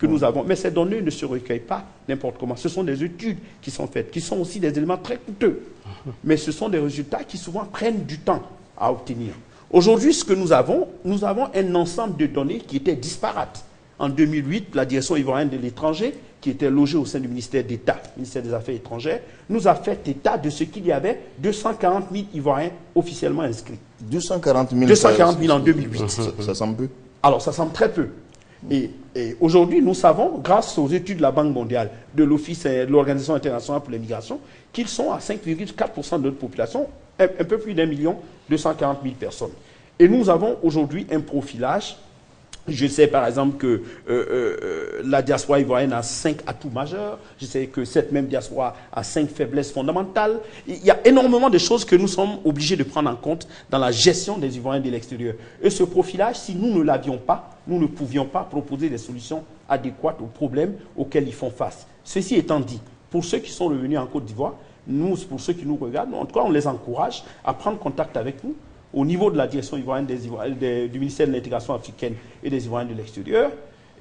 que nous avons. Mais ces données ne se recueillent pas n'importe comment. Ce sont des études qui sont faites, qui sont aussi des éléments très coûteux. Mais ce sont des résultats qui souvent prennent du temps à obtenir. Aujourd'hui, ce que nous avons, nous avons un ensemble de données qui étaient disparates. En 2008, la direction ivoirienne de l'étranger, qui était logée au sein du ministère d'État, ministère des Affaires étrangères, nous a fait état de ce qu'il y avait 240 000 Ivoiriens officiellement inscrits. 240 000 240 000 en 2008. Ça, ça semble peu. Alors, ça semble très peu. Et, aujourd'hui, nous savons, grâce aux études de la Banque mondiale, de l'Office et de l'Organisation internationale pour les migrations, qu'ils sont à 5,4% de notre population, un, un peu plus d'un million 240 000 personnes. Et nous avons aujourd'hui un profilage. Je sais par exemple que euh, euh, euh, la diaspora ivoirienne a cinq atouts majeurs. Je sais que cette même diaspora a cinq faiblesses fondamentales. Il y a énormément de choses que nous sommes obligés de prendre en compte dans la gestion des Ivoiriens de l'extérieur. Et ce profilage, si nous ne l'avions pas, nous ne pouvions pas proposer des solutions adéquates aux problèmes auxquels ils font face. Ceci étant dit, pour ceux qui sont revenus en Côte d'Ivoire, nous, pour ceux qui nous regardent, en tout cas, on les encourage à prendre contact avec nous au niveau de la direction ivoirienne des des- du ministère de l'intégration africaine et des Ivoiriens de l'extérieur,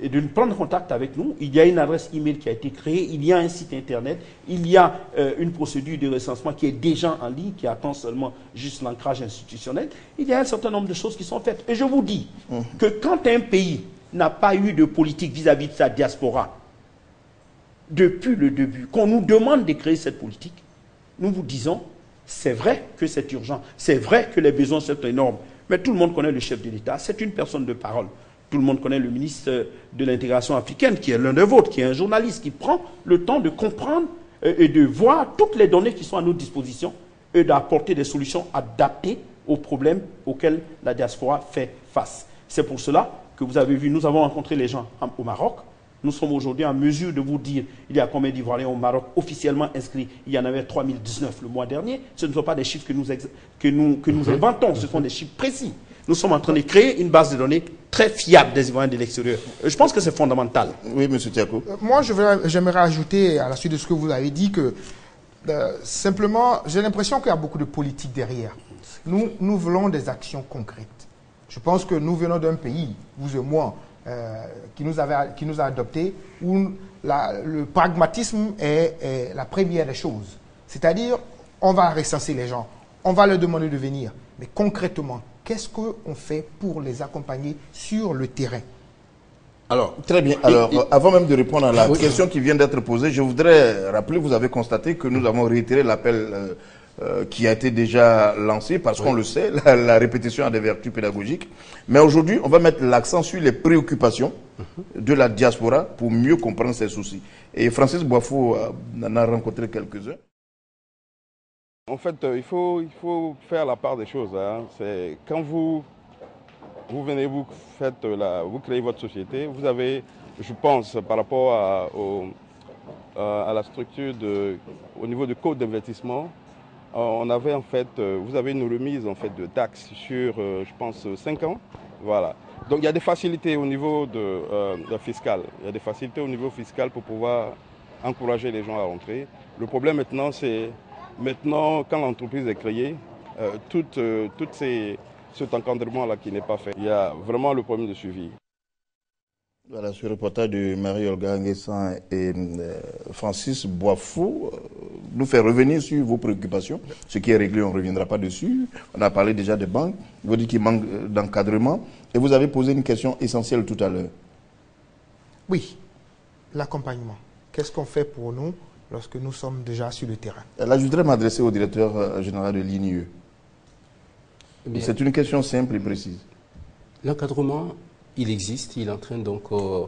et de prendre contact avec nous. Il y a une adresse email qui a été créée, il y a un site internet, il y a euh, une procédure de recensement qui est déjà en ligne, qui attend seulement juste l'ancrage institutionnel. Il y a un certain nombre de choses qui sont faites. Et je vous dis que quand un pays n'a pas eu de politique vis-à-vis de sa diaspora, depuis le début, qu'on nous demande de créer cette politique, nous vous disons, c'est vrai que c'est urgent, c'est vrai que les besoins sont énormes, mais tout le monde connaît le chef de l'État, c'est une personne de parole. Tout le monde connaît le ministre de l'intégration africaine, qui est l'un des vôtres, qui est un journaliste, qui prend le temps de comprendre euh, et de voir toutes les données qui sont à notre disposition et d'apporter des solutions adaptées aux problèmes auxquels la diaspora fait face. C'est pour cela que vous avez vu, nous avons rencontré les gens en- au Maroc, nous sommes aujourd'hui en mesure de vous dire il y a combien d'Ivoiriens au Maroc officiellement inscrits? Il y en avait 3019 le mois dernier. Ce ne sont pas des chiffres que nous, que nous, que nous inventons, ce sont des chiffres précis. Nous sommes en train de créer une base de données très fiable des Ivoiriens de l'extérieur. Euh, Je pense que c'est fondamental. Oui, monsieur Tiako. Euh, Moi, j'aimerais ajouter à la suite de ce que vous avez dit que euh, simplement, j'ai l'impression qu'il y a beaucoup de politique derrière. Nous, nous voulons des actions concrètes. Je pense que nous venons d'un pays, vous et moi, euh, qui, nous avait, qui nous a adoptés, où la- le pragmatisme est, est la première des choses. C'est-à-dire, on va recenser les gens, on va leur demander de venir. Mais concrètement, qu'est-ce qu'on fait pour les accompagner sur le terrain? Alors, très bien. Alors, avant même de répondre à la question qui vient d'être posée, je voudrais rappeler, vous avez constaté que nous avons réitéré l'appel euh, euh, qui a été déjà lancé, parce qu'on le sait, la, la répétition a des vertus pédagogiques. Mais aujourd'hui, on va mettre l'accent sur les préoccupations de la diaspora pour mieux comprendre ses soucis. Et Francis Boifou euh, en a rencontré quelques-uns. En fait, euh, il, faut, il faut faire la part des choses. hein. C'est quand vous, vous venez, vous, faites la, vous créez votre société, vous avez, je pense, par rapport à, au- à la structure de, au niveau du code d'investissement, on avait en fait, euh, vous avez une remise en fait de taxes sur, euh, je pense, 5 ans. Voilà. Donc il y a des facilités au niveau de, euh, fiscal. Il y a des facilités au niveau fiscal pour pouvoir encourager les gens à rentrer. Le problème maintenant, c'est maintenant, quand l'entreprise est créée, euh, tout, euh, tout ces, cet encadrement-là qui n'est pas fait, il y a vraiment le problème de suivi. Voilà, ce reportage de Marie-Olga Nguessan et euh, Francis Boifou euh, nous fait revenir sur vos préoccupations. Ce qui est réglé, on ne reviendra pas dessus. On a parlé déjà des banques. Vous dites qu'il manque euh, d'encadrement. Et vous avez posé une question essentielle tout à l'heure. Oui, l'accompagnement. Qu'est-ce qu'on fait pour nous lorsque nous sommes déjà sur le terrain? Là, je voudrais m'adresser au directeur général de l'INIE. Eh C'est une question simple et précise. L'encadrement, il existe, il est en train donc euh,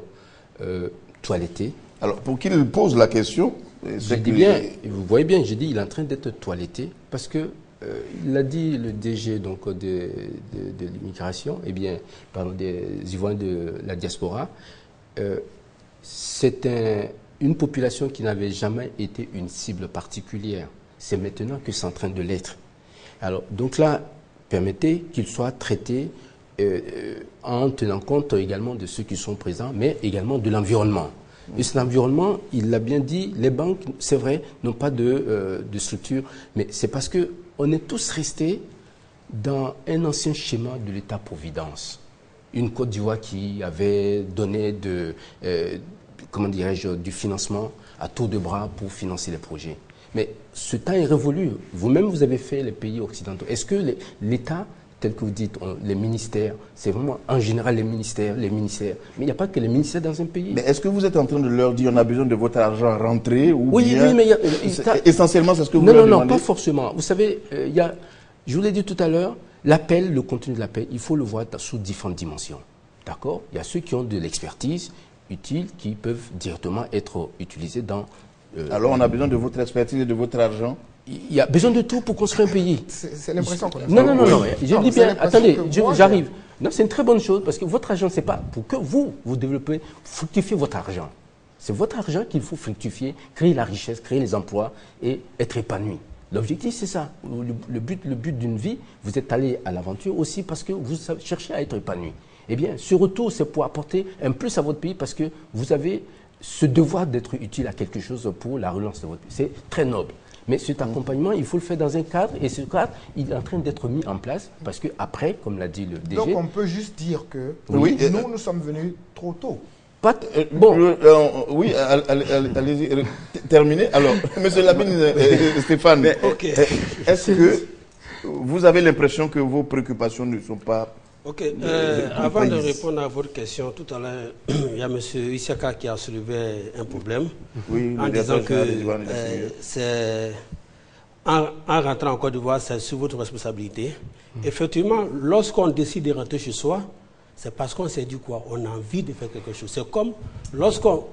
euh, toiletté. Alors, pour qu'il pose la question, euh, Je dis bien, vous voyez bien, j'ai dit, il est en train d'être toiletté parce que euh, il a dit le DG donc de, de, de l'immigration, eh bien, pardon, des Ivoiriens de la diaspora, euh, c'est un- une population qui n'avait jamais été une cible particulière. C'est maintenant que c'est en train de l'être. Alors, donc là, permettez qu'il soit traité euh, euh, en tenant compte également de ceux qui sont présents, mais également de l'environnement. Et cet environnement, il l'a bien dit, les banques, c'est vrai, n'ont pas de, euh, de structure, mais c'est parce que on est tous restés dans un ancien schéma de l'État-providence. Une Côte d'Ivoire qui avait donné de, euh, comment dirais-je, du financement à tour de bras pour financer les projets. Mais ce temps est révolu. Vous-même, vous avez fait les pays occidentaux. Est-ce que l'État tel que vous dites, les ministères, c'est vraiment en général les ministères, les ministères. Mais il n'y a pas que les ministères dans un pays. Mais est-ce que vous êtes en train de leur dire on a besoin de votre argent rentré ou oui, bien... Oui, mais essentiellement c'est ce que vous non, leur non, demandez Non, pas forcément. Vous savez, euh, il y a, je vous l'ai dit tout à l'heure, l'appel, le contenu de l'appel, il faut le voir sous différentes dimensions. D'accord? Il y a ceux qui ont de l'expertise utile qui peuvent directement être utilisés dans... Euh, Alors on a besoin de votre expertise et de votre argent il y a besoin de tout pour construire un pays. C'est l'impression qu'on a. Non, non, non, non. Je dis bien, attendez, j'arrive. Non, c'est une très bonne chose parce que votre argent, c'est pas pour que vous, vous développez, fructifiez votre argent. C'est votre argent qu'il faut fructifier, créer la richesse, créer les emplois et être épanoui. L'objectif, c'est ça. Le, but, le but d'une vie, vous êtes allé à l'aventure aussi parce que vous cherchez à être épanoui. Eh bien, ce retour, c'est pour apporter un plus à votre pays parce que vous avez ce devoir d'être utile à quelque chose pour la relance de votre pays. C'est très noble. Mais cet accompagnement, il faut le faire dans un cadre, et ce cadre, il est en train d'être mis en place, parce qu'après, comme l'a dit le DG... Donc on peut juste dire que oui, nous, nous sommes venus trop tôt. Pas euh, bon. Euh, oui, allez-y, terminez. Alors, Monsieur Labine, euh, Stéphane, est-ce que vous avez l'impression que vos préoccupations ne sont pas Ok, euh, avant de répondre à votre question, tout à l'heure, il y a M. Isaka qui a soulevé un problème en disant que euh, c'est en, rentrant en Côte d'Ivoire, c'est sous votre responsabilité. Mm. Effectivement, lorsqu'on décide de rentrer chez soi, c'est parce qu'on s'est dit quoi? On a envie de faire quelque chose. C'est comme lorsqu'on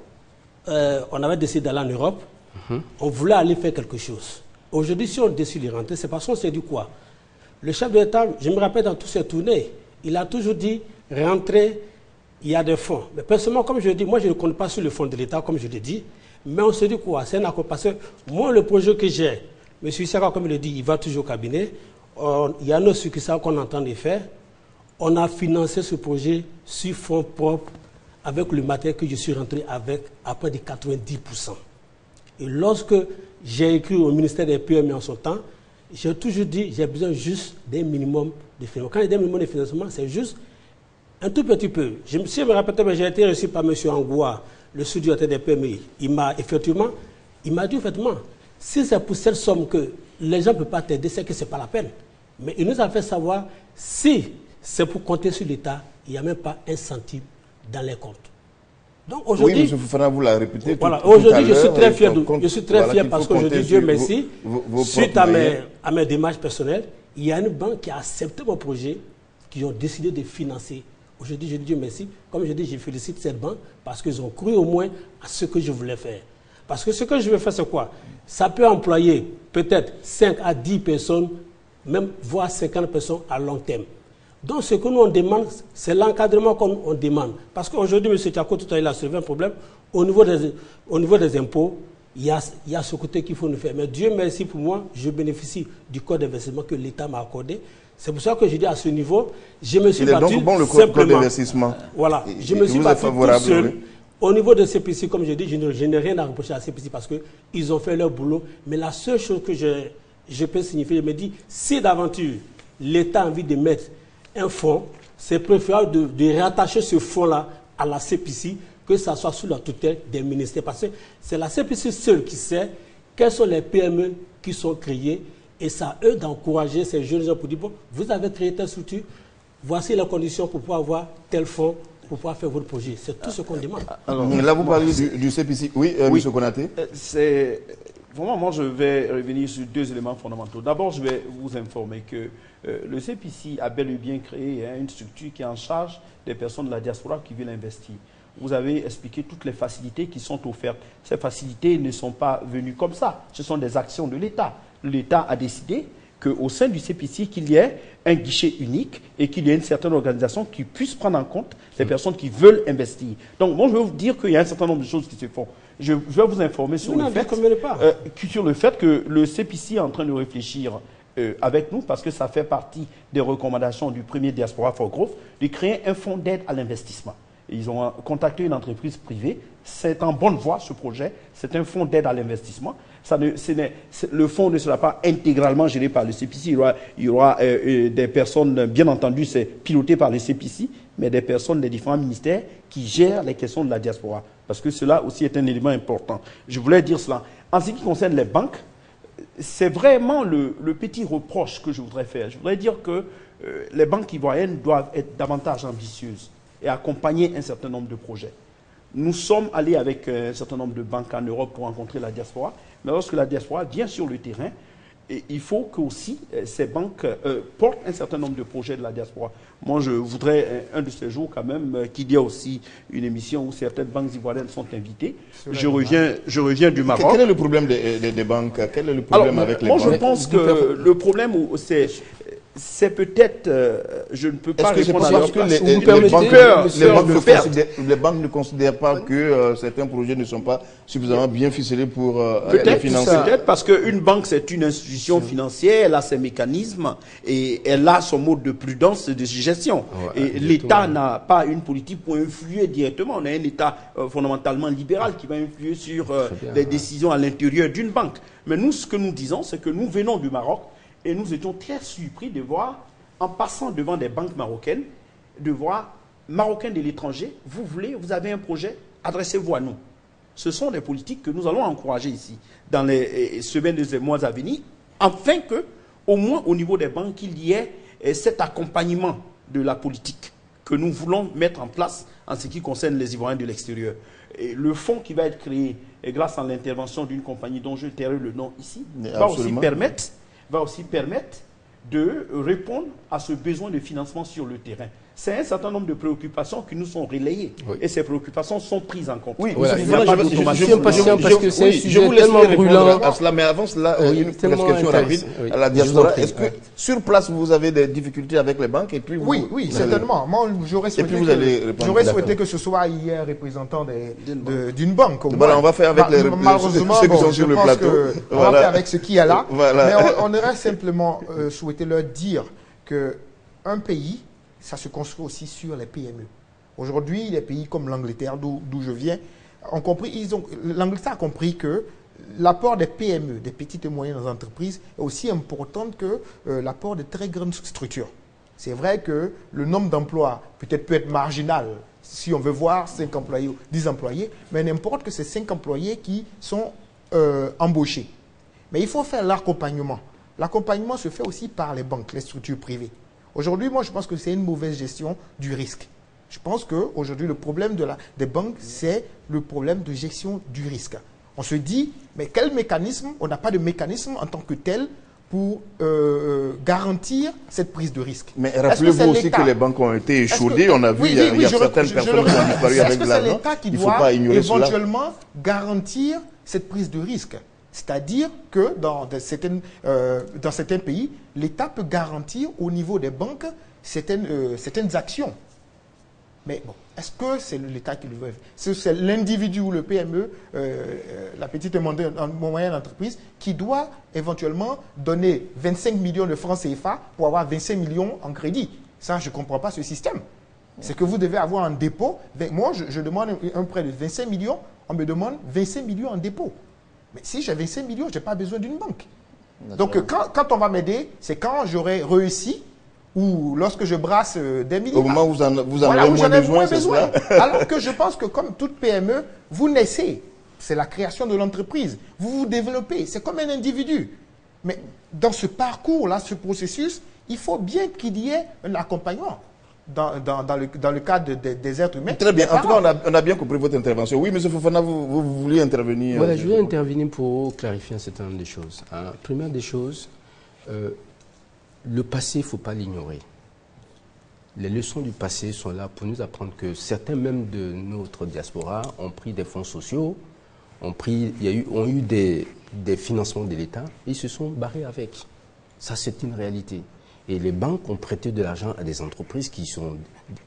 euh, on avait décidé d'aller en Europe, mm-hmm. on voulait aller faire quelque chose. Aujourd'hui, si on décide de rentrer, c'est parce qu'on s'est dit quoi? Le chef de l'État, je me rappelle dans toutes ces tournées, il a toujours dit rentrer, il y a des fonds. Mais personnellement, comme je dis, moi je ne compte pas sur le fonds de l'État, comme je l'ai dit. Mais on se dit quoi? C'est un accord. Parce que moi, le projet que j'ai, M. Issaka, comme il le dit, il va toujours au cabinet. il y a nos succursales qu'on entend de faire. On a financé ce projet sur fonds propres avec le matériel que je suis rentré avec à près de 90%. Et lorsque j'ai écrit au ministère des PME en son temps, j'ai toujours dit j'ai besoin juste d'un minimum de financement. Quand il y a un minimum de financement, c'est juste un tout petit peu. Je, si je me rappelle, j'ai été reçu par M. Angoua, le studio des PMI. Il m'a effectivement, il m'a dit effectivement, si c'est pour cette somme que les gens ne peuvent pas t'aider, c'est que ce n'est pas la peine. Mais il nous a fait savoir, si c'est pour compter sur l'État, il n'y a même pas un centime dans les comptes. Donc aujourd'hui, oui, M. Vous l'a répété. Voilà, aujourd'hui, je suis très fier, de, je suis très fier parce qu'aujourd'hui, Dieu merci, suite à mes, à mes démarches personnelles, il y a une banque qui a accepté mon projet, qui ont décidé de financer. Aujourd'hui, je dis Dieu merci. Comme je dis, je félicite cette banque parce qu'ils ont cru au moins à ce que je voulais faire. Parce que ce que je veux faire, c'est quoi? Ça peut employer peut-être 5 à 10 personnes, même voire 50 personnes à long terme. Donc, ce que nous on demande, c'est l'encadrement qu'on demande. Parce qu'aujourd'hui, M. Tiako, tout à l'heure, a soulevé un problème. Au niveau des, au niveau des impôts, il y, a, il y a ce côté qu'il faut nous faire. Mais Dieu merci pour moi, je bénéficie du code d'investissement que l'État m'a accordé. C'est pour ça que je dis à ce niveau, je me suis il battu. donc bon le code d'investissement. Voilà, je me suis battu tout seul. Au niveau de CPC, comme je dis, je n'ai rien à reprocher à CPC parce qu'ils ont fait leur boulot. Mais la seule chose que je, je peux signifier, je me dis, si d'aventure l'État a envie de mettre un fonds, c'est préférable de, de rattacher ce fonds-là à la CPC que ça soit sous la tutelle des ministères. Parce que c'est la CPC seule qui sait quels sont les PME qui sont créés et c'est à eux d'encourager ces jeunes gens pour dire, bon, vous avez créé telle structure, voici les conditions pour pouvoir avoir tel fonds pour pouvoir faire votre projet. C'est tout ce qu'on demande. Alors, là, vous parlez du, CPC. Oui, euh, oui. M. Konaté. Vraiment, moi, je vais revenir sur deux éléments fondamentaux. D'abord, je vais vous informer que euh, le CPC a bel et bien créé hein, une structure qui est en charge des personnes de la diaspora qui veulent investir. Vous avez expliqué toutes les facilités qui sont offertes. Ces facilités ne sont pas venues comme ça. Ce sont des actions de l'État. L'État a décidé qu'au sein du CPC, qu'il y ait un guichet unique et qu'il y ait une certaine organisation qui puisse prendre en compte les mm. personnes qui veulent investir. Donc, moi, je veux vous dire qu'il y a un certain nombre de choses qui se font. Je, vais vous informer sur, le fait, euh, sur le fait que le CPC est en train de réfléchir euh, avec nous, parce que ça fait partie des recommandations du premier Diaspora for Growth, de créer un fonds d'aide à l'investissement. Ils ont contacté une entreprise privée. C'est en bonne voie, ce projet. C'est un fonds d'aide à l'investissement. le fonds ne sera pas intégralement géré par le CPC. Il y aura, euh, des personnes, bien entendu, c'est piloté par le CPC, mais des personnes des différents ministères qui gèrent les questions de la diaspora. Parce que cela aussi est un élément important. Je voulais dire cela. En ce qui concerne les banques, c'est vraiment le, petit reproche que je voudrais faire. Je voudrais dire que euh, les banques ivoiriennes doivent être davantage ambitieuses et accompagner un certain nombre de projets. Nous sommes allés avec euh, un certain nombre de banques en Europe pour rencontrer la diaspora, mais lorsque la diaspora vient sur le terrain, il faut que aussi euh, ces banques portent un certain nombre de projets de la diaspora. Moi, je voudrais un de ces jours quand même qu'il y ait aussi une émission où certaines banques ivoiriennes sont invitées. Je reviens, je reviens du Maroc. Quel est le problème des, banques? Quel est le problème avec les banques Moi, je pense que le problème, c'est c'est peut-être, euh, je ne peux pas répondre à que les, les, les, banques, les, banques ne considèrent pas que euh, certains projets ne sont pas suffisamment bien ficelés pour euh, les financer. Peut-être parce qu'une banque, c'est une institution financière, elle a ses mécanismes et elle a son mode de prudence de gestion. et l'État n'a pas une politique pour influer directement. On a un État fondamentalement libéral qui va influer sur les décisions à l'intérieur d'une banque. Mais nous, ce que nous disons, c'est que nous venons du Maroc et nous étions très surpris de voir, en passant devant des banques marocaines, de voir Marocains de l'étranger, vous voulez, vous avez un projet, adressez-vous à nous. Ce sont des politiques que nous allons encourager ici, dans les semaines et mois à venir, afin que, au moins au niveau des banques, il y ait eh, cet accompagnement de la politique que nous voulons mettre en place en ce qui concerne les Ivoiriens de l'extérieur. le fonds qui va être créé, et grâce à l'intervention d'une compagnie dont je tairai le nom ici, va aussi permettre va aussi permettre de répondre à ce besoin de financement sur le terrain c'est un certain nombre de préoccupations qui nous sont relayées. Et ces préoccupations sont prises en compte. Oui, voilà. je, suis impatient parce que c'est vous laisse répondre à cela, mais avant cela, une question rapide à la diaspora. Est-ce que sur place, vous avez des difficultés avec les banques et puis Oui, oui, certainement. Moi, j'aurais souhaité, que, souhaité que ce soit hier représentant d'une banque. Voilà, on va faire avec les ceux qui sont sur le plateau. On va faire avec ce qui est là. Mais on aurait simplement euh, souhaité leur dire qu'un pays ça se construit aussi sur les PME. Aujourd'hui, les pays comme l'Angleterre, d'où je viens, ont compris, l'Angleterre a compris que l'apport des PME, des petites et moyennes entreprises, est aussi important que euh, l'apport de très grandes structures. C'est vrai que le nombre d'emplois peut-être peut être marginal si on veut voir 5 employés ou 10 employés, mais n'importe que ces 5 employés qui sont euh, embauchés. Mais il faut faire l'accompagnement. L'accompagnement se fait aussi par les banques, les structures privées. Aujourd'hui, moi, je pense que c'est une mauvaise gestion du risque. Je pense qu'aujourd'hui, le problème de la, des banques, c'est le problème de gestion du risque. On se dit, mais quel mécanisme On n'a pas de mécanisme en tant que tel pour euh, euh, garantir cette prise de risque. Mais rappelez-vous aussi que les banques ont été échaudées. On a vu, il y a, certaines personnes qui ont disparu avec l'argent. C'est l'État qui doit éventuellement garantir cette prise de risque? C'est-à-dire que euh, dans certains pays, l'État peut garantir au niveau des banques certaines, euh, certaines actions. Mais bon, est-ce que c'est l'État qui le veut? C'est l'individu ou le PME, euh, la petite et moyenne entreprise, qui doit éventuellement donner 25 millions de francs CFA pour avoir 25 millions en crédit. Ça, je ne comprends pas ce système. C'est que vous devez avoir un dépôt. Moi, je, je demande un prêt de 25 millions, on me demande 25 millions en dépôt. Mais si j'avais 5 millions, je n'ai pas besoin d'une banque. Donc quand, on va m'aider, c'est quand j'aurai réussi ou lorsque je brasse euh, des millions. Au moment où vous en, vous en moins besoin, besoin. Alors que je pense que comme toute PME, vous naissez. C'est la création de l'entreprise. Vous vous développez. C'est comme un individu. Mais dans ce parcours-là, ce processus, il faut bien qu'il y ait un accompagnement dans, dans, le, dans le cadre des êtres humains. Très bien. En tout cas, on a, bien compris votre intervention. Oui, M. Fofana, vous, vous, vouliez intervenir. Voilà, je voulais intervenir pour clarifier un certain nombre de choses. Hein. Première des choses, euh, le passé, il ne faut pas l'ignorer. Les leçons du passé sont là pour nous apprendre que certains même de notre diaspora ont pris des fonds sociaux, ont, pris, il y a eu, ont eu des, des financements de l'État, et ils se sont barrés avec. Ça, c'est une réalité. Et les banques ont prêté de l'argent à des entreprises qui, sont,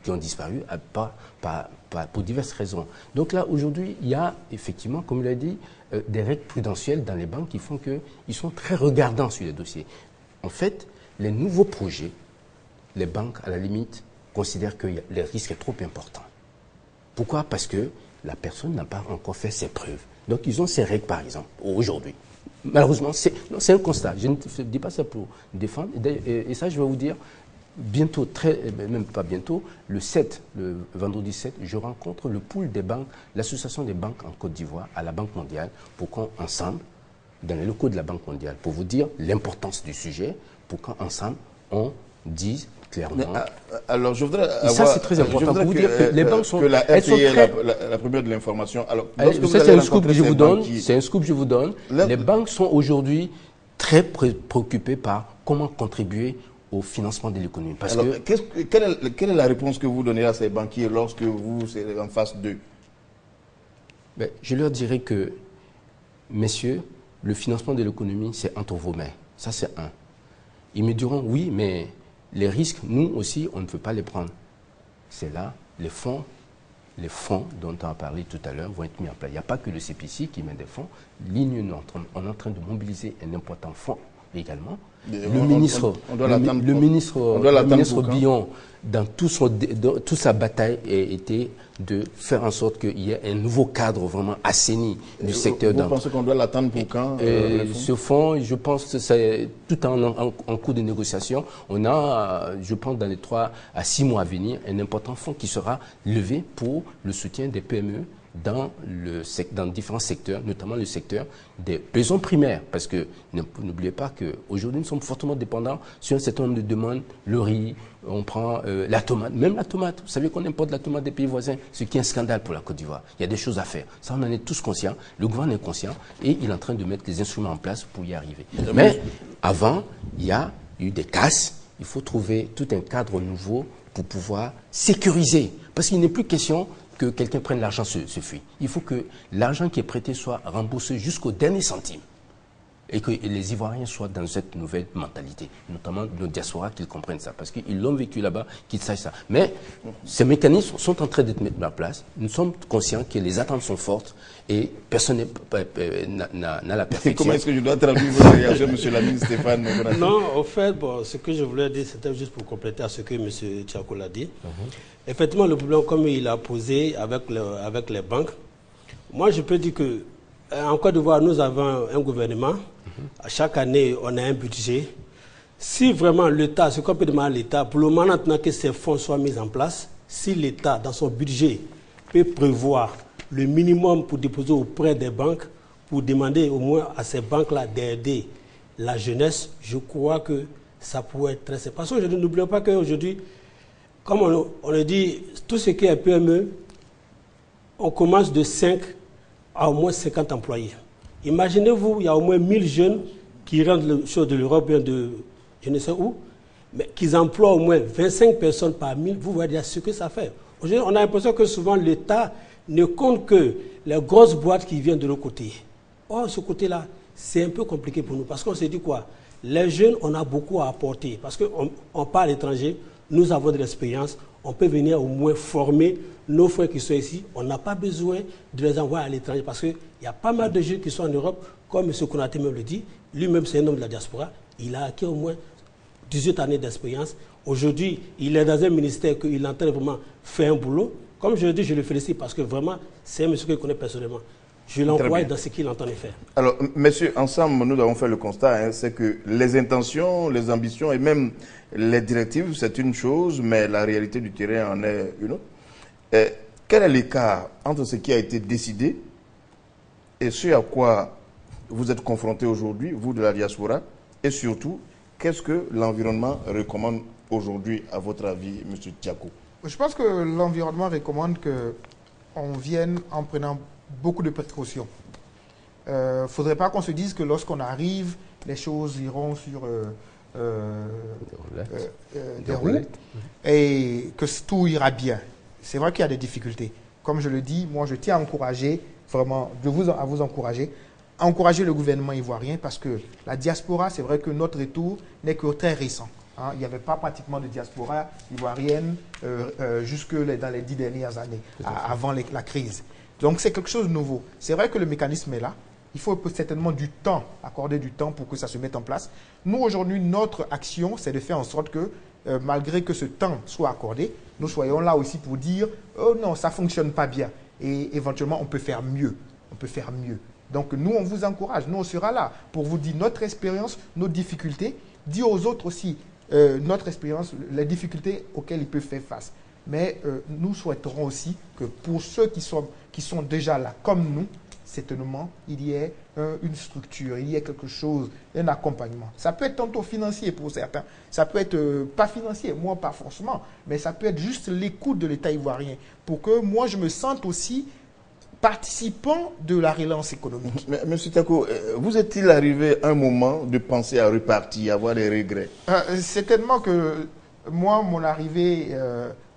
ont disparu pas, pas, pour diverses raisons. Donc là, aujourd'hui, il y a effectivement, comme il a dit, euh, des règles prudentielles dans les banques qui font qu'ils sont très regardants sur les dossiers. En fait, les nouveaux projets, les banques, à la limite, considèrent que le risque est trop important. Pourquoi? Parce que la personne n'a pas encore fait ses preuves. Donc ils ont ces règles, par exemple, aujourd'hui. Malheureusement, c'est un constat. Je ne dis pas ça pour défendre. Et, ça, je vais vous dire, bientôt, très, eh ben, même pas bientôt, le 7, le vendredi 7, je rencontre le pool des banques, l'association des banques en Côte d'Ivoire à la Banque mondiale pour qu'ensemble, dans les locaux de la Banque mondiale, pour vous dire l'importance du sujet, pour qu'ensemble, on dise clairement. Euh, alors, je voudrais. Ça, c'est très important vous dire que les banques sont. Que la elles sont très... la, première de l'information. Alors, c'est un scoop que je vous donne. C'est un scoop que je vous donne. Les banques sont aujourd'hui très préoccupées par comment contribuer au financement de l'économie. Parce que, quelle, est, quelle, est, la réponse que vous donnez à ces banquiers lorsque vous êtes en face d'eux? Ben, Je leur dirais que, messieurs, le financement de l'économie, c'est entre vos mains. Ça, c'est un. Ils me diront, oui, mais les risques, nous aussi, on ne peut pas les prendre. C'est là, les fonds, les fonds dont on a parlé tout à l'heure vont être mis en place. Il n'y a pas que le CPC qui met des fonds. L'Union, on est en train de mobiliser un important fonds également le ministre, le, ministre, le ministre Billon, dans, tout son, toute sa bataille, a été de faire en sorte qu'il y ait un nouveau cadre vraiment assaini du secteur. Vous pensez qu'on doit l'attendre pour quand euh, Ce fonds, je pense que c'est tout en, en, en, cours de négociation. On a, je pense, dans les trois à six mois à venir, un important fonds qui sera levé pour le soutien des PME dans, le, dans différents secteurs, notamment le secteur des besoins primaires. Parce que n'oubliez pas qu'aujourd'hui, nous sommes fortement dépendants sur un certain nombre de demandes. Le riz, on prend euh, la tomate, même la tomate. Vous savez qu'on importe la tomate des pays voisins, ce qui est un scandale pour la Côte d'Ivoire. Il y a des choses à faire. Ça, on en est tous conscients. Le gouvernement est conscient et il est en train de mettre les instruments en place pour y arriver. Mais avant, il y a eu des casses. Il faut trouver tout un cadre nouveau pour pouvoir sécuriser. Parce qu'il n'est plus question que quelqu'un prenne l'argent se, se fuit. Il faut que l'argent qui est prêté soit remboursé jusqu'au dernier centime et que les Ivoiriens soient dans cette nouvelle mentalité, notamment nos diasporas, qu'ils comprennent ça, parce qu'ils l'ont vécu là-bas, qu'ils sachent ça. Mais ces mécanismes sont en train d'être mis en place. Nous sommes conscients que les attentes sont fortes et personne n'a la perfection. Comment est-ce que je dois traduire vos réactions, M. Lamine Stéphane Non, au fait, bon, ce que je voulais dire, c'était juste pour compléter à ce que M. Tchako l'a dit. Mhm. Effectivement, le problème, comme il a posé avec, le, avec les banques, moi je peux dire que euh, en Côte d'Ivoire, nous avons un gouvernement. Chaque année, on a un budget. Si vraiment l'État, ce qu'on peut demander à l'État, pour le moment maintenant que ces fonds soient mis en place, si l'État, dans son budget, peut prévoir le minimum pour déposer auprès des banques, pour demander au moins à ces banques-là d'aider la jeunesse, je crois que ça pourrait être très simple. Parce que n'oublions pas qu'aujourd'hui, comme on, on le dit, tout ce qui est PME, on commence de 5 à au moins 50 employés. Imaginez-vous, il y a au moins 1000 jeunes qui rentrent show de l'Europe, de je ne sais où, mais qu'ils emploient au moins 25 personnes par 1000, vous voyez ce que ça fait. Aujourd'hui, on a l'impression que souvent l'État ne compte que les grosses boîtes qui viennent de l'autre côté. Or, ce côté-là, c'est un peu compliqué pour nous parce qu'on s'est dit quoi? Les jeunes, on a beaucoup à apporter parce qu'on on parle étranger, nous avons de l'expérience, on peut venir au moins former nos frères qui sont ici. On n'a pas besoin de les envoyer à l'étranger parce qu'il y a pas mal de jeunes qui sont en Europe, comme M. Konaté me le dit. Lui-même, c'est un homme de la diaspora. Il a acquis au moins 18 années d'expérience. Aujourd'hui, il est dans un ministère qu'il entend vraiment faire un boulot. Comme je le dis, je le félicite parce que vraiment, c'est un monsieur que je connais personnellement. Je l'envoie dans ce qu'il entend faire. Alors, messieurs, ensemble, nous avons fait le constat, hein, c'est que les intentions, les ambitions et même les directives, c'est une chose, mais la réalité du terrain en est une autre. Et quel est l'écart entre ce qui a été décidé et ce à quoi vous êtes confrontés aujourd'hui, vous de la diaspora, et surtout, qu'est-ce que l'environnement recommande aujourd'hui, à votre avis, M. Tiako Je pense que l'environnement recommande qu'on vienne en prenant beaucoup de précautions. Il euh, ne faudrait pas qu'on se dise que lorsqu'on arrive, les choses iront sur euh, euh, des roulettes et que tout ira bien. C'est vrai qu'il y a des difficultés. Comme je le dis, moi je tiens à encourager, vraiment, de vous, à vous encourager, à encourager le gouvernement ivoirien parce que la diaspora, c'est vrai que notre retour n'est que très récent. Hein. il n'y avait pas pratiquement de diaspora ivoirienne jusque dans les dix dernières années, avant la crise. Donc c'est quelque chose de nouveau. C'est vrai que le mécanisme est là. Il faut certainement du temps, accorder du temps pour que ça se mette en place. Nous, aujourd'hui, notre action, c'est de faire en sorte que, euh, malgré que ce temps soit accordé, nous soyons là aussi pour dire, oh non, ça ne fonctionne pas bien. Et éventuellement, on peut faire mieux. On peut faire mieux. Donc nous, on vous encourage. Nous, on sera là pour vous dire notre expérience, nos difficultés. Dire aux autres aussi, euh, notre expérience, les difficultés auxquelles ils peuvent faire face. Mais euh, nous souhaiterons aussi que pour ceux qui sont, qui sont déjà là, comme nous, certainement, il y ait une structure, il y ait quelque chose, un accompagnement. Ça peut être tantôt financier pour certains, ça peut être euh, pas financier, moi pas forcément, mais ça peut être juste l'écoute de l'État ivoirien pour que moi je me sente aussi participant de la relance économique. Monsieur Tako, euh, vous est-il arrivé un moment de penser à repartir, avoir des regrets? Euh, Certainement que moi, mon arrivée,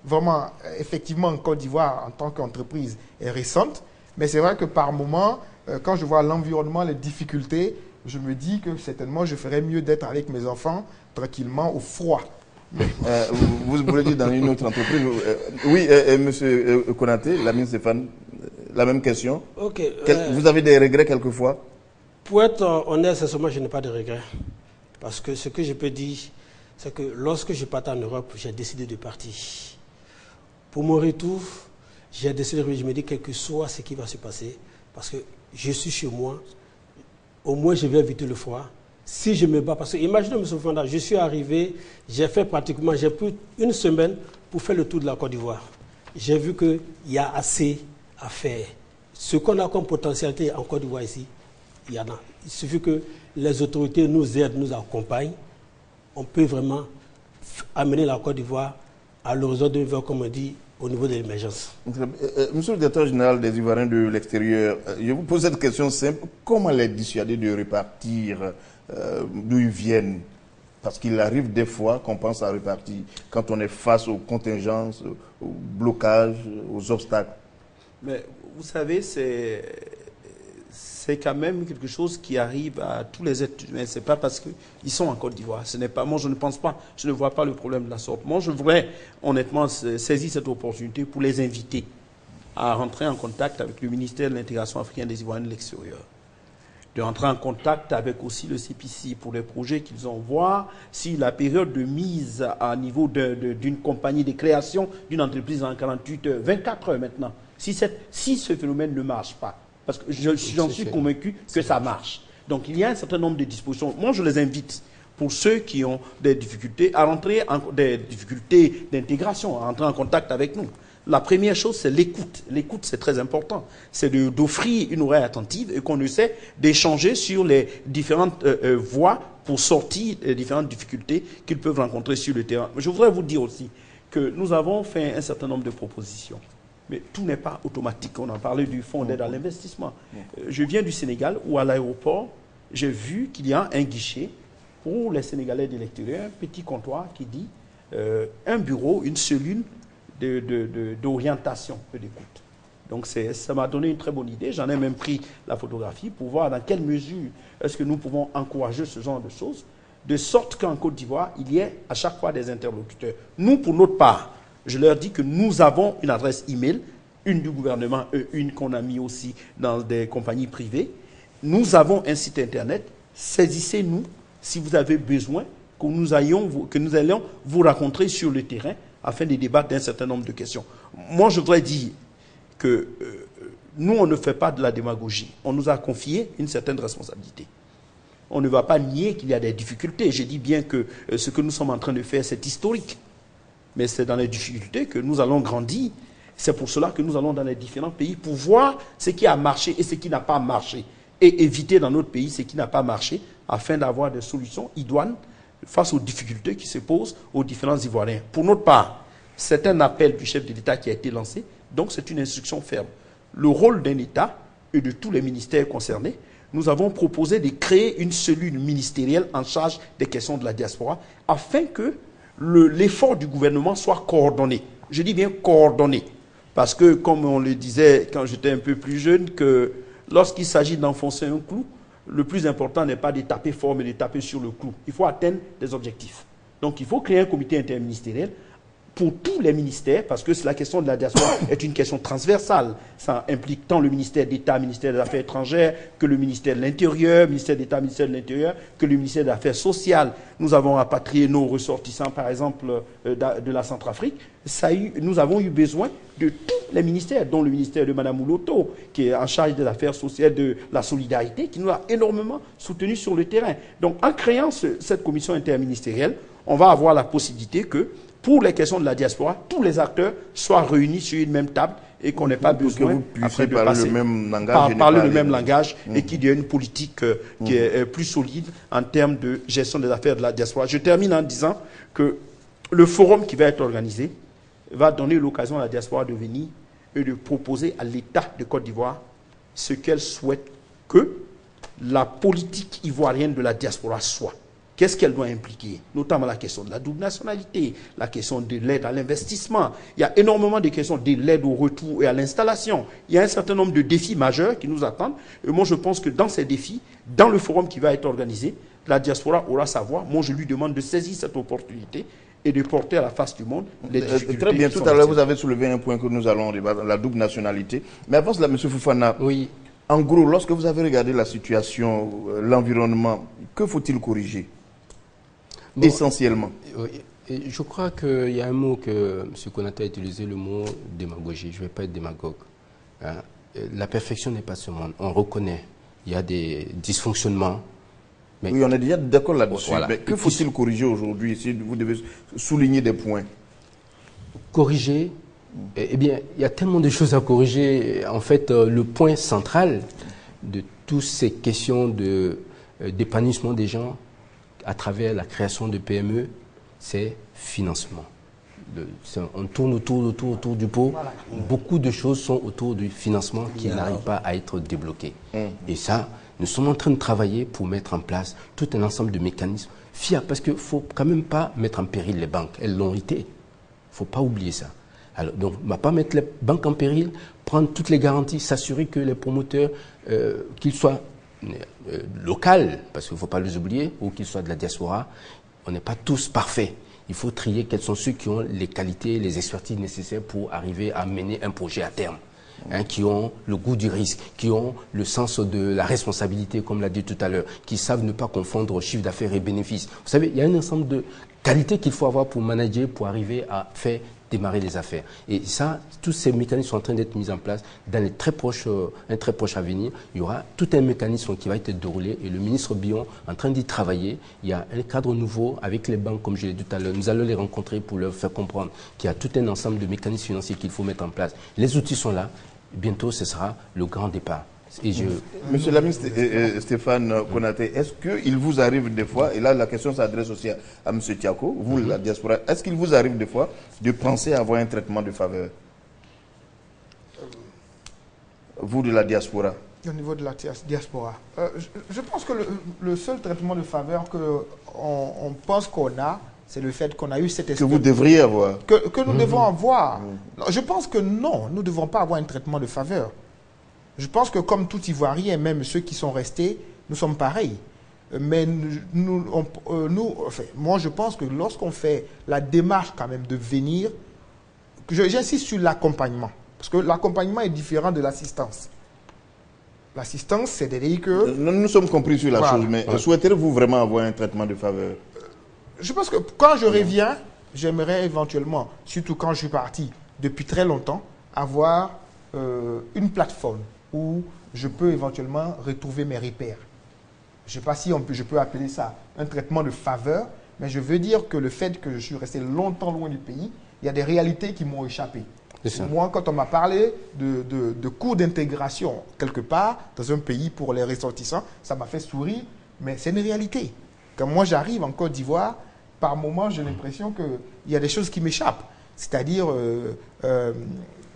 vraiment, effectivement, en Côte d'Ivoire, en tant qu'entreprise, est récente. Mais c'est vrai que par moment, euh, quand je vois l'environnement, les difficultés, je me dis que certainement je ferais mieux d'être avec mes enfants tranquillement au froid. Euh, vous, voulez dire dans une autre entreprise euh, Oui, monsieur Konaté, Lamine Stéphane, la même question. Ok. vous avez des regrets quelquefois? Pour être honnête, sincèrement, je n'ai pas de regrets. Parce que ce que je peux dire, c'est que lorsque je partais en Europe, j'ai décidé de partir. Pour mon retour, j'ai décidé, je me dis, quel que soit ce qui va se passer, parce que je suis chez moi, au moins je vais éviter le froid. Si je me bats, parce que imaginez, M. Fanda, je suis arrivé, j'ai fait pratiquement, j'ai pris une semaine pour faire le tour de la Côte d'Ivoire. J'ai vu qu'il y a assez à faire. Ce qu'on a comme potentialité en Côte d'Ivoire ici, il y en a. Il suffit que les autorités nous aident, nous accompagnent. On peut vraiment amener la Côte d'Ivoire à l'horizon de comme on dit, au niveau de l'émergence. Euh, euh, monsieur le directeur général des Ivoiriens de l'extérieur, euh, je vous pose cette question simple. Comment les dissuader de repartir d'où ils viennent? Parce qu'il arrive des fois qu'on pense à repartir quand on est face aux contingences, aux blocages, aux obstacles. Mais vous savez, c'est c'est quand même quelque chose qui arrive à tous les êtres humains. Ce n'est pas parce qu'ils sont en Côte d'Ivoire. Ce n'est pas, moi, je ne pense pas, je ne vois pas le problème de la sorte. Moi, je voudrais honnêtement saisir cette opportunité pour les inviter à rentrer en contact avec le ministère de l'intégration africaine des Ivoiriens de l'extérieur. De rentrer en contact avec aussi le CPC pour les projets qu'ils ont, voir si la période de mise à niveau d'une compagnie de création d'une entreprise en 48 heures, 24 heures maintenant, si ce phénomène ne marche pas, parce que j'en suis convaincu que ça marche. Donc il y a un certain nombre de dispositions. Moi, je les invite, pour ceux qui ont des difficultés, à rentrer en des difficultés d'intégration, à rentrer en contact avec nous. La première chose, c'est l'écoute. L'écoute, c'est très important. C'est d'offrir une oreille attentive et qu'on essaie d'échanger sur les différentes euh, euh, voies pour sortir des différentes difficultés qu'ils peuvent rencontrer sur le terrain. Je voudrais vous dire aussi que nous avons fait un certain nombre de propositions. Mais tout n'est pas automatique. On a parlé du fonds d'aide à l'investissement. Euh, je viens du Sénégal où à l'aéroport, j'ai vu qu'il y a un guichet pour les Sénégalais de un petit comptoir qui dit euh, un bureau, une cellule d'orientation de, de, et d'écoute. Donc ça m'a donné une très bonne idée. J'en ai même pris la photographie pour voir dans quelle mesure est-ce que nous pouvons encourager ce genre de choses, de sorte qu'en Côte d'Ivoire, il y ait à chaque fois des interlocuteurs. Nous, pour notre part, je leur dis que nous avons une adresse email, une du gouvernement et une qu'on a mis aussi dans des compagnies privées. Nous avons un site internet. Saisissez-nous si vous avez besoin que nous, ayons, que nous allions vous rencontrer sur le terrain afin de débattre d'un certain nombre de questions. Moi, je voudrais dire que euh, nous, on ne fait pas de la démagogie. On nous a confié une certaine responsabilité. On ne va pas nier qu'il y a des difficultés. J'ai dit bien que euh, ce que nous sommes en train de faire, c'est historique mais c'est dans les difficultés que nous allons grandir. C'est pour cela que nous allons dans les différents pays pour voir ce qui a marché et ce qui n'a pas marché. Et éviter dans notre pays ce qui n'a pas marché afin d'avoir des solutions idoines face aux difficultés qui se posent aux différents Ivoiriens. Pour notre part, c'est un appel du chef de l'État qui a été lancé, donc c'est une instruction ferme. Le rôle d'un État et de tous les ministères concernés, nous avons proposé de créer une cellule ministérielle en charge des questions de la diaspora afin que l'effort du gouvernement soit coordonné. Je dis bien coordonné. Parce que, comme on le disait quand j'étais un peu plus jeune, que lorsqu'il s'agit d'enfoncer un clou, le plus important n'est pas de taper fort, mais de taper sur le clou. Il faut atteindre des objectifs. Donc il faut créer un comité interministériel pour tous les ministères, parce que la question de la diaspora est une question transversale. Ça implique tant le ministère d'État, ministère des Affaires étrangères, que le ministère de l'Intérieur, ministère d'État, ministère de l'Intérieur, que le ministère des Affaires sociales. Nous avons rapatrié nos ressortissants, par exemple, euh, de la Centrafrique. Ça nous avons eu besoin de tous les ministères, dont le ministère de Mme Mouloto, qui est en charge des affaires sociales, de la solidarité, qui nous a énormément soutenus sur le terrain. Donc, en créant cette commission interministérielle, on va avoir la possibilité que, pour les questions de la diaspora, tous les acteurs soient réunis sur une même table et qu'on n'ait pas besoin après de parler le même langage, parler le même langage et qu'il y ait une politique euh, qui est euh, plus solide en termes de gestion des affaires de la diaspora. Je termine en disant que le forum qui va être organisé va donner l'occasion à la diaspora de venir et de proposer à l'État de Côte d'Ivoire ce qu'elle souhaite que la politique ivoirienne de la diaspora soit. Qu'est-ce qu'elle doit impliquer? Notamment la question de la double nationalité, la question de l'aide à l'investissement. Il y a énormément de questions de l'aide au retour et à l'installation. Il y a un certain nombre de défis majeurs qui nous attendent. Et moi, je pense que dans ces défis, dans le forum qui va être organisé, la diaspora aura sa voix. Moi, je lui demande de saisir cette opportunité et de porter à la face du monde les euh, difficultés. Très bien, tout à l'heure, vous avez soulevé un point que nous allons débattre, la double nationalité. Mais avant cela, M. Foufana, oui. en gros, lorsque vous avez regardé la situation, euh, l'environnement, que faut-il corriger? Essentiellement. je crois qu'il y a un mot que M. Konata a utilisé, le mot démagogie. Je ne vais pas être démagogue. Hein. La perfection n'est pas ce monde. On reconnaît. Il y a des dysfonctionnements. Mais oui, on est déjà d'accord là-dessus. Mais que faut-il corriger aujourd'hui si vous devez souligner des points? Corriger eh, eh bien, il y a tellement de choses à corriger. En fait, euh, le point central de toutes ces questions de euh, d'épanouissement des gens, à travers la création de PME, c'est financement. on tourne autour, autour, autour du pot. Beaucoup de choses sont autour du financement qui n'arrivent pas à être débloquées. Mmh. Et ça, nous sommes en train de travailler pour mettre en place tout un ensemble de mécanismes fiables. Parce qu'il ne faut quand même pas mettre en péril les banques. Elles l'ont été. Il ne faut pas oublier ça. Alors, donc, on ne va pas mettre les banques en péril, prendre toutes les garanties, s'assurer que les promoteurs, euh, qu'ils soient euh, local, parce qu'il ne faut pas les oublier, ou qu'ils soient de la diaspora, on n'est pas tous parfaits. Il faut trier quels sont ceux qui ont les qualités, les expertises nécessaires pour arriver à mener un projet à terme. Hein, qui ont le goût du risque, qui ont le sens de la responsabilité, comme l'a dit tout à l'heure, qui savent ne pas confondre chiffre d'affaires et bénéfices. Vous savez, il y a un ensemble de qualités qu'il faut avoir pour manager, pour arriver à faire démarrer les affaires. Et ça, tous ces mécanismes sont en train d'être mis en place. Dans les très proches, euh, un très proche avenir, il y aura tout un mécanisme qui va être déroulé et le ministre Bion en train d'y travailler. Il y a un cadre nouveau avec les banques, comme je l'ai dit tout à l'heure. Nous allons les rencontrer pour leur faire comprendre qu'il y a tout un ensemble de mécanismes financiers qu'il faut mettre en place. Les outils sont là. Bientôt, ce sera le grand départ. Monsieur l'ami Stéphane Konaté, est-ce qu'il vous arrive des fois, et là la question s'adresse aussi à, M. Tiako, vous la diaspora, est-ce qu'il vous arrive des fois de penser avoir un traitement de faveur? Vous de la diaspora Au niveau de la diaspora. Euh, je, pense que le, seul traitement de faveur qu'on on pense qu'on a, c'est le fait qu'on a eu cette Que vous devriez avoir. Que, nous devons mhm. avoir. Je pense que non, nous ne devons pas avoir un traitement de faveur. Je pense que comme tout Ivoirien, même ceux qui sont restés, nous sommes pareils. Mais nous, euh, nous moi je pense que lorsqu'on fait la démarche quand même de venir, j'insiste sur l'accompagnement. Parce que l'accompagnement est différent de l'assistance. L'assistance, c'est à dire que... Nous nous sommes compris sur la chose, mais souhaitez-vous vraiment avoir un traitement de faveur? Je pense que quand je reviens, j'aimerais éventuellement, surtout quand je suis parti depuis très longtemps, avoir euh, une plateforme où je peux éventuellement retrouver mes repères. Je ne sais pas si on peut, je peux appeler ça un traitement de faveur, mais je veux dire que le fait que je suis resté longtemps loin du pays, il y a des réalités qui m'ont échappé. Moi, quand on m'a parlé de, de, cours d'intégration quelque part dans un pays pour les ressortissants, ça m'a fait sourire, mais c'est une réalité. Quand moi j'arrive en Côte d'Ivoire, par moments j'ai l'impression qu'il y a des choses qui m'échappent. C'est-à-dire, euh, euh,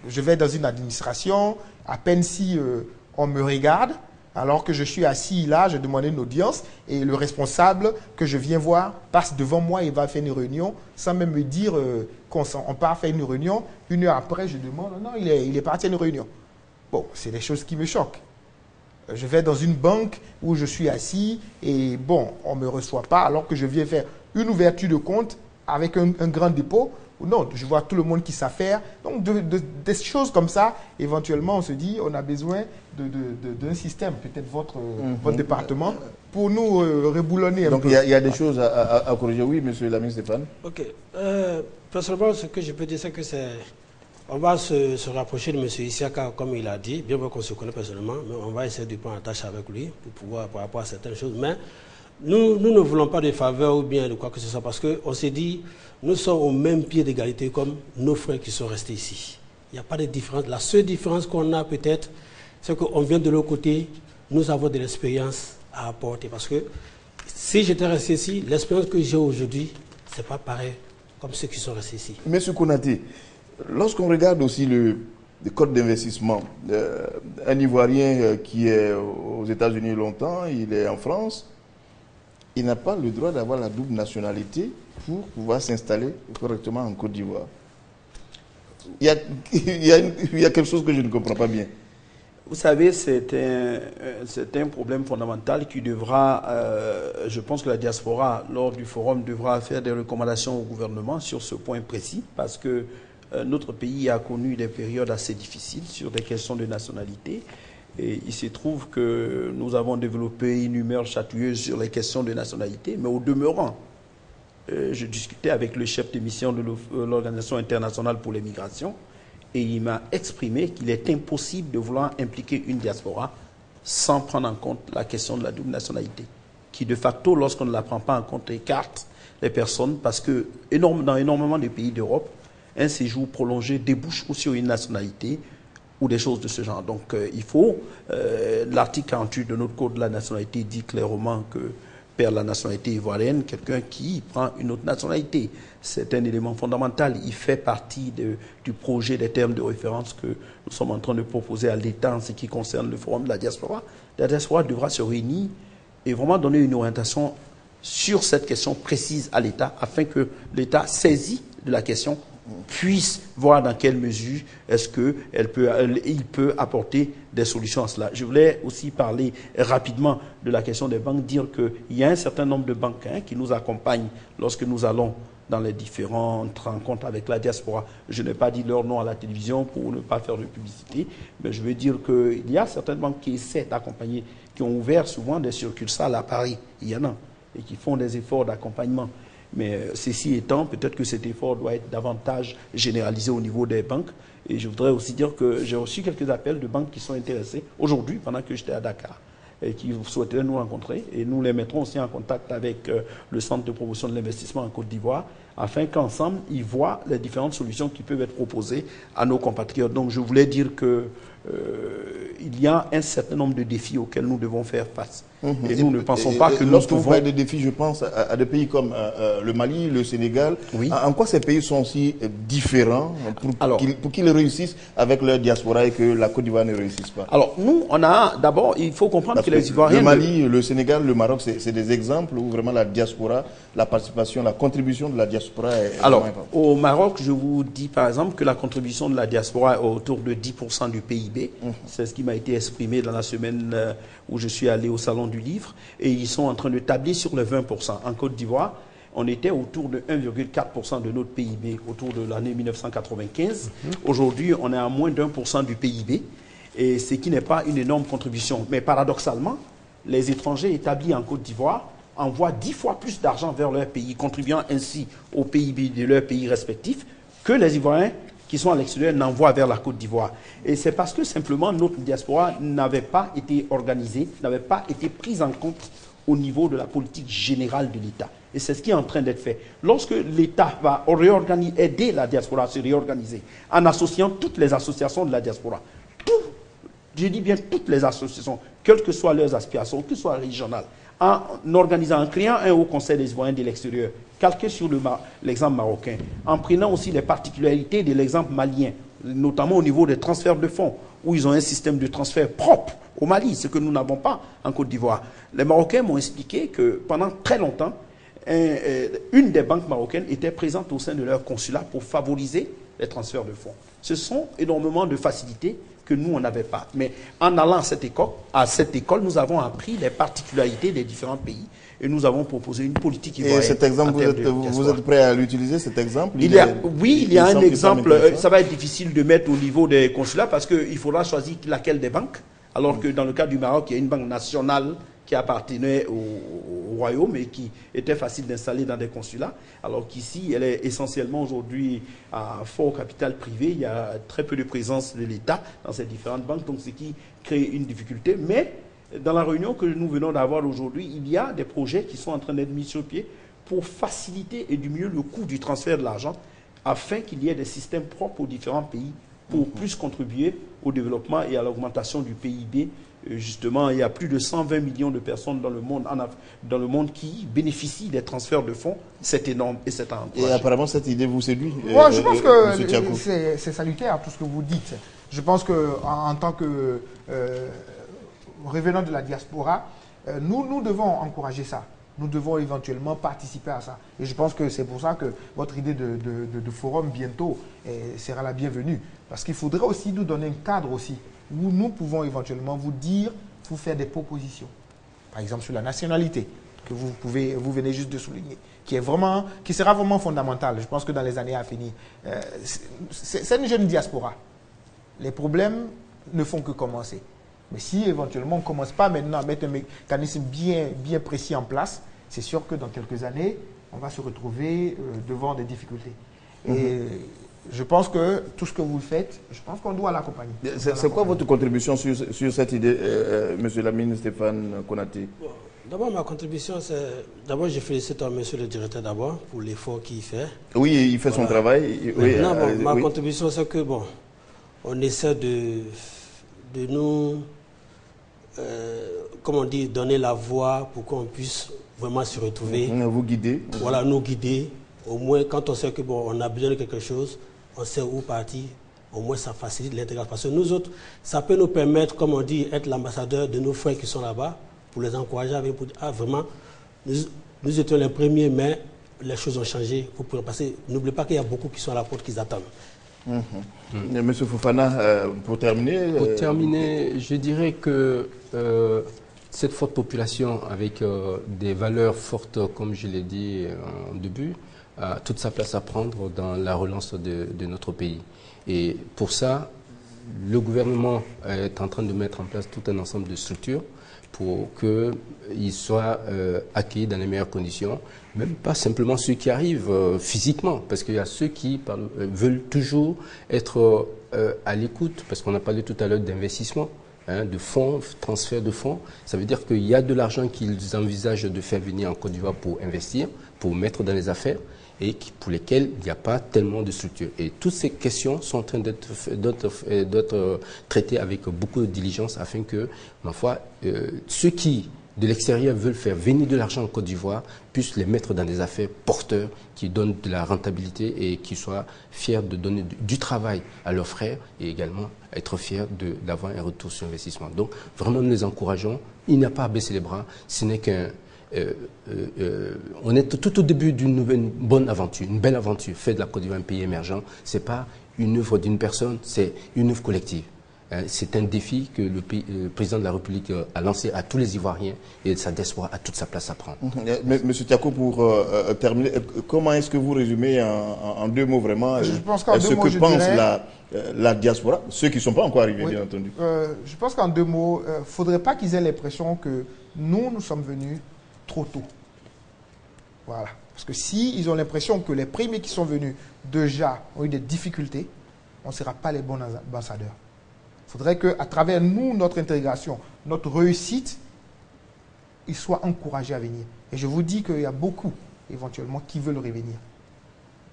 je vais dans une administration, à peine si euh, on me regarde, alors que je suis assis là, je demande une audience, et le responsable que je viens voir passe devant moi et va faire une réunion, sans même me dire euh, qu'on part faire une réunion. Une heure après, je demande, non, il est, il est parti à une réunion. Bon, c'est des choses qui me choquent. Je vais dans une banque où je suis assis et bon, on ne me reçoit pas alors que je viens faire une ouverture de compte avec un grand dépôt. Non, je vois tout le monde qui s'affaire. Donc, des choses comme ça, éventuellement, on se dit, on a besoin d'un système, peut-être votre, mhm. votre département, pour nous euh, reboulonner un Donc, il y, a des choses à, corriger. Oui, monsieur l'ami Stéphane. Ok. Euh, personnellement, ce que je peux dire, c'est que c'est. On va se, rapprocher de M. Isiaka, comme il a dit, bien qu'on se connaît personnellement, mais on va essayer de prendre en tâche avec lui pour pouvoir, par rapport à certaines choses. Mais nous, nous ne voulons pas de faveurs ou bien de quoi que ce soit parce qu'on s'est dit, nous sommes au même pied d'égalité comme nos frères qui sont restés ici. Il n'y a pas de différence. La seule différence qu'on a peut-être, c'est qu'on vient de l'autre côté, nous avons de l'expérience à apporter. Parce que si j'étais resté ici, l'expérience que j'ai aujourd'hui, ce n'est pas pareil comme ceux qui sont restés ici. Monsieur Kounati, lorsqu'on regarde aussi le, code d'investissement, euh, un Ivoirien euh, qui est aux États-Unis longtemps, il est en France, il n'a pas le droit d'avoir la double nationalité pour pouvoir s'installer correctement en Côte d'Ivoire. Il y, a, quelque chose que je ne comprends pas bien. Vous savez, c'est un, un, problème fondamental qui devra, euh, je pense que la diaspora, lors du forum, devra faire des recommandations au gouvernement sur ce point précis, parce que euh, notre pays a connu des périodes assez difficiles sur des questions de nationalité. Il se trouve que nous avons développé une humeur chatouilleuse sur les questions de nationalité, mais au demeurant, euh, je discutais avec le chef de mission de euh, l'Organisation internationale pour les migrations et il m'a exprimé qu'il est impossible de vouloir impliquer une diaspora sans prendre en compte la question de la double nationalité, qui de facto, lorsqu'on ne la prend pas en compte, écarte les personnes parce que dans énormément de pays d'Europe, un séjour prolongé débouche aussi sur une nationalité ou des choses de ce genre. Donc euh, il faut, l'article 48 de notre code de la nationalité dit clairement que perd la nationalité ivoirienne, quelqu'un qui prend une autre nationalité. C'est un élément fondamental. Il fait partie du projet des termes de référence que nous sommes en train de proposer à l'État en ce qui concerne le forum de la diaspora. La diaspora devra se réunir et vraiment donner une orientation sur cette question précise à l'État afin que l'État saisisse de la question puisse voir dans quelle mesure est-ce qu'il peut, il peut apporter des solutions à cela. Je voulais aussi parler rapidement de la question des banques, dire qu'il y a un certain nombre de banques hein, qui nous accompagnent lorsque nous allons dans les différentes rencontres avec la diaspora. Je n'ai pas dit leur nom à la télévision pour ne pas faire de publicité, mais je veux dire qu'il y a certaines banques qui essaient d'accompagner, qui ont ouvert souvent des succursales à Paris. Il y en a, et qui font des efforts d'accompagnement. Mais euh, ceci étant, peut-être que cet effort doit être davantage généralisé au niveau des banques. Et je voudrais aussi dire que j'ai reçu quelques appels de banques qui sont intéressées aujourd'hui, pendant que j'étais à Dakar, et qui souhaiteraient nous rencontrer. Et nous les mettrons aussi en contact avec euh, le Centre de promotion de l'investissement en Côte d'Ivoire, afin qu'ensemble, ils voient les différentes solutions qui peuvent être proposées à nos compatriotes. Donc je voulais dire que euh, il y a un certain nombre de défis auxquels nous devons faire face. Mhm. Et nous ne pensons pas que nous Lorsque vous parlez de défis, je pense à, des pays comme euh, euh, le Mali, le Sénégal. En, quoi ces pays sont si différents pour, qu'ils réussissent avec leur diaspora et que la Côte d'Ivoire ne réussisse pas? Alors, nous, on a d'abord, il faut comprendre que les Ivoiriens... Le Mali, le Sénégal, le Maroc, c'est des exemples où vraiment la diaspora, la participation, la contribution de la diaspora est... Alors, au Maroc, je vous dis par exemple que la contribution de la diaspora est autour de 10% du PIB. Mhm. C'est ce qui m'a été exprimé dans la semaine euh, où je suis allé au Salon du Livre. Et ils sont en train de tabler sur le 20%. En Côte d'Ivoire, on était autour de 1,4% de notre PIB autour de l'année 1995. Mhm. Aujourd'hui, on est à moins d'un pour cent du PIB, et ce qui n'est pas une énorme contribution. Mais paradoxalement, les étrangers établis en Côte d'Ivoire envoient dix fois plus d'argent vers leur pays, contribuant ainsi au PIB de leur pays respectif, que les Ivoiriens qui sont à l'extérieur n'envoient vers la Côte d'Ivoire. Et c'est parce que simplement notre diaspora n'avait pas été organisée, n'avait pas été prise en compte au niveau de la politique générale de l'État. Et c'est ce qui est en train d'être fait. Lorsque l'État va aider la diaspora à se réorganiser, en associant toutes les associations de la diaspora, je dis bien toutes les associations, quelles que soient leurs aspirations, que soit régionales, en organisant, en créant un haut conseil des Ivoiriens de l'extérieur, calqué sur l'exemple marocain, en prenant aussi les particularités de l'exemple malien, notamment au niveau des transferts de fonds, où ils ont un système de transfert propre au Mali, ce que nous n'avons pas en Côte d'Ivoire. Les Marocains m'ont expliqué que pendant très longtemps, euh, une des banques marocaines était présente au sein de leur consulat pour favoriser les transferts de fonds. Ce sont énormément de facilités que nous, on n'avait pas. Mais en allant à cette, école, à cette école, nous avons appris les particularités des différents pays et nous avons proposé une politique Et cet exemple, vous êtes, vous êtes, prêt à l'utiliser, cet exemple? Il y a, Oui, il y a un exemple. Euh, ça va être difficile de mettre au niveau des consulats parce qu'il faudra choisir laquelle des banques. Alors que dans le cas du Maroc, il y a une banque nationale qui appartenait au, royaume et qui était facile d'installer dans des consulats, alors qu'ici, elle est essentiellement aujourd'hui à fort capital privé. Il y a très peu de présence de l'État dans ces différentes banques, donc ce qui crée une difficulté. Mais dans la réunion que nous venons d'avoir aujourd'hui, il y a des projets qui sont en train d'être mis sur pied pour faciliter et du mieux le coût du transfert de l'argent afin qu'il y ait des systèmes propres aux différents pays pour mhm. plus contribuer au développement et à l'augmentation du PIB. Euh, justement, il y a plus de 120 millions de personnes dans le monde, dans le monde qui bénéficient des transferts de fonds. C'est énorme et c'est un. Et apparemment, cette idée vous séduit Moi, je euh, pense que c'est salutaire tout ce que vous dites. Je pense qu'en en, tant que euh, revenant de la diaspora, nous, nous devons encourager ça nous devons éventuellement participer à ça. Et je pense que c'est pour ça que votre idée de, forum bientôt sera la bienvenue. Parce qu'il faudrait aussi nous donner un cadre aussi, où nous pouvons éventuellement vous dire, vous faire des propositions. Par exemple sur la nationalité, que vous, pouvez, vous venez juste de souligner, qui, est vraiment, qui sera vraiment fondamentale. Je pense que dans les années à venir. Euh, c'est une jeune diaspora. Les problèmes ne font que commencer. Mais si éventuellement on ne commence pas maintenant à mettre un mécanisme bien, bien précis en place, c'est sûr que dans quelques années, on va se retrouver euh, devant des difficultés. Mhm. Je pense que tout ce que vous faites, je pense qu'on doit l'accompagner. C'est quoi votre contribution sur, sur cette idée, euh, euh, Monsieur Lamine Stéphane Konaté D'abord, ma contribution, c'est. D'abord, je félicite monsieur le directeur d'abord pour l'effort qu'il fait. Oui, il fait son travail. Oui, ma contribution, c'est que, bon, on essaie de, de nous euh, comment dire, donner la voie pour qu'on puisse vraiment se retrouver. Vous guider. Voilà, nous guider. Au moins, quand on sait que bon, on a besoin de quelque chose, on sait où partir. Au moins, ça facilite l'intégration. Parce que nous autres, ça peut nous permettre, comme on dit, être l'ambassadeur de nos frères qui sont là-bas, pour les encourager à venir, pour dire, ah, vraiment, nous, étions les premiers, mais les choses ont changé. Pour, parce n'oubliez pas qu'il y a beaucoup qui sont à la porte, qui attendent. Mhm. Monsieur Fofana, euh, pour terminer. Pour euh, terminer, je dirais que euh, cette forte population avec des valeurs fortes, comme je l'ai dit en début, a toute sa place à prendre dans la relance de, notre pays. Et pour ça, le gouvernement est en train de mettre en place tout un ensemble de structures pour qu'ils soient euh, accueillis dans les meilleures conditions, même pas simplement ceux qui arrivent euh, physiquement, parce qu'il y a ceux qui euh, veulent toujours être à l'écoute, parce qu'on a parlé tout à l'heure d'investissement, hein, de fonds, transfert de fonds. Ça veut dire qu'il y a de l'argent qu'ils envisagent de faire venir en Côte d'Ivoire pour investir, pour mettre dans les affaires et pour lesquels il n'y a pas tellement de structure. Et toutes ces questions sont en train d'être euh, traitées avec beaucoup de diligence afin que, ma foi, euh, ceux qui de l'extérieur veulent faire venir de l'argent en Côte d'Ivoire puissent les mettre dans des affaires porteurs qui donnent de la rentabilité et qui soient fiers de donner du travail à leurs frères et également être fiers d'avoir un retour sur investissement. Donc vraiment nous les encourageons. Il n'y a pas à baisser les bras. Ce n'est qu'un euh, euh, euh, on est tout au début d'une bonne aventure, une belle aventure, fait de la Côte d'Ivoire un pays émergent. Ce n'est pas une œuvre d'une personne, c'est une œuvre collective. Hein, c'est un défi que le, président de la République a lancé à tous les Ivoiriens et sa diaspora a toute sa place à prendre. Monsieur Tiako, pour terminer, comment est-ce que vous résumez en, deux mots vraiment je pense ce que pense la, la, diaspora, ceux qui ne sont pas encore arrivés, bien entendu Je pense qu'en deux mots, il ne faudrait pas qu'ils aient l'impression que nous, nous sommes venus trop tôt. Voilà. Parce que s'ils ils ont l'impression que les premiers qui sont venus déjà ont eu des difficultés, on ne sera pas les bons ambassadeurs. Il faudrait qu'à travers nous, notre intégration, notre réussite, ils soient encouragés à venir. Et je vous dis qu'il y a beaucoup, éventuellement, qui veulent revenir.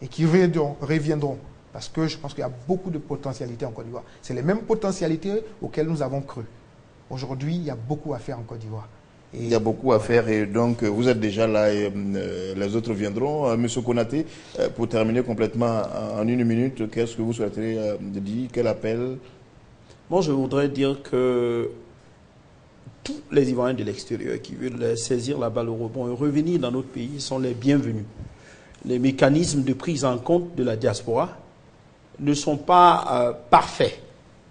Et qui reviendront parce que je pense qu'il y a beaucoup de potentialités en Côte d'Ivoire. C'est les mêmes potentialités auxquelles nous avons cru. Aujourd'hui, il y a beaucoup à faire en Côte d'Ivoire. Il y a beaucoup à faire et donc euh, vous êtes déjà là et euh, les autres viendront. Euh, Monsieur Konaté, pour terminer complètement en une minute, qu'est-ce que vous souhaiterez dire? Quel appel? Moi, je voudrais dire que tous les Ivoiriens de l'extérieur qui veulent saisir la balle au rebond et revenir dans notre pays sont les bienvenus. Les mécanismes de prise en compte de la diaspora ne sont pas parfaits,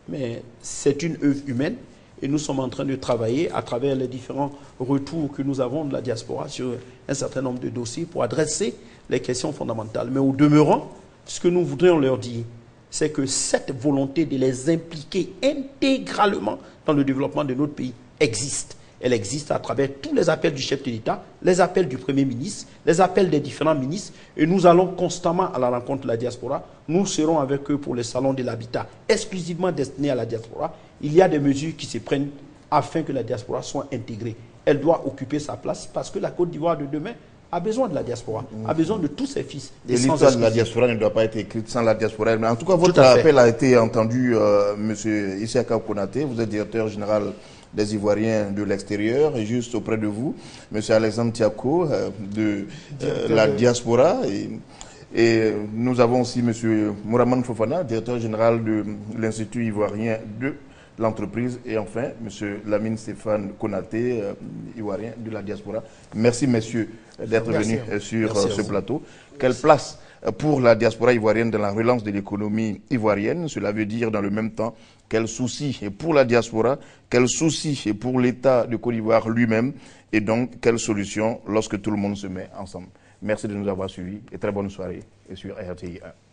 mais c'est une œuvre humaine et nous sommes en train de travailler à travers les différents retours que nous avons de la diaspora sur un certain nombre de dossiers pour adresser les questions fondamentales. Mais au demeurant, ce que nous voudrions leur dire, c'est que cette volonté de les impliquer intégralement dans le développement de notre pays existe. Elle existe à travers tous les appels du chef de l'État, les appels du Premier ministre, les appels des différents ministres. Et nous allons constamment à la rencontre de la diaspora. Nous serons avec eux pour les salons de l'habitat exclusivement destinés à la diaspora il y a des mesures qui se prennent afin que la diaspora soit intégrée. Elle doit occuper sa place parce que la Côte d'Ivoire de demain a besoin de la diaspora, a besoin de tous ses fils. Et l'histoire de la diaspora ne doit pas être écrite sans la diaspora. Mais en tout cas, votre appel a été entendu, euh, Monsieur Issaka Konate. Vous êtes directeur général des Ivoiriens de l'extérieur et juste auprès de vous, Monsieur Alexandre Tiako euh, de euh, la diaspora. Et, nous avons aussi Monsieur Mouraman Fofana, directeur général de l'Institut ivoirien de l'entreprise. Et enfin, M. Lamine Stéphane Konaté, euh, ivoirien de la diaspora. Merci, messieurs, d'être venus sur ce plateau. Quelle place pour la diaspora ivoirienne dans la relance de l'économie ivoirienne? Cela veut dire, dans le même temps, quel souci est pour la diaspora, quel souci est pour l'État de Côte d'Ivoire lui-même, et donc quelle solution lorsque tout le monde se met ensemble. Merci de nous avoir suivis et très bonne soirée sur RTI 1.